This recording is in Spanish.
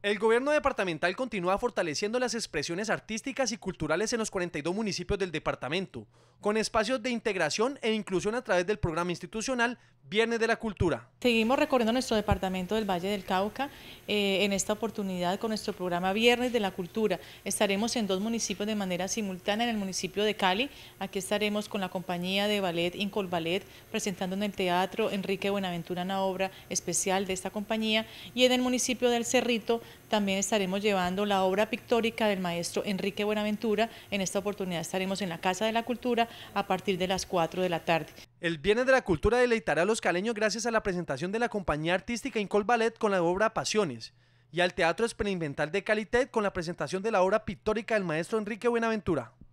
El gobierno departamental continúa fortaleciendo las expresiones artísticas y culturales en los 42 municipios del departamento, con espacios de integración e inclusión a través del programa institucional Viernes de la Cultura. Seguimos recorriendo nuestro departamento del Valle del Cauca eh, en esta oportunidad con nuestro programa Viernes de la Cultura. Estaremos en dos municipios de manera simultánea, en el municipio de Cali, aquí estaremos con la compañía de ballet Incol Ballet presentando en el Teatro Enrique Buenaventura una obra especial de esta compañía y en el municipio del Cerrito también estaremos llevando la obra pictórica del maestro Enrique Buenaventura. En esta oportunidad estaremos en la Casa de la Cultura a partir de las 4 de la tarde. El Viernes de la Cultura deleitará a los caleños gracias a la presentación de la compañía artística Incol Ballet con la obra Pasiones y al Teatro Experimental de Calité con la presentación de la obra pictórica del maestro Enrique Buenaventura.